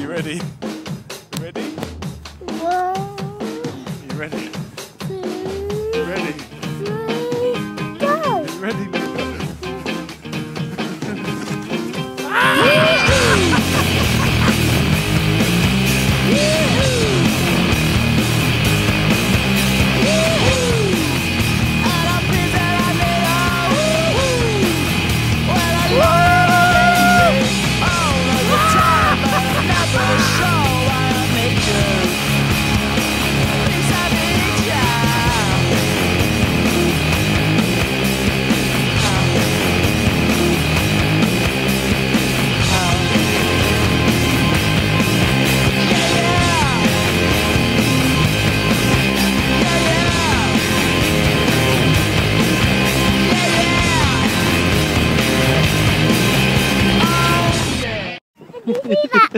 You ready? You ready? One, You ready? ハハハ!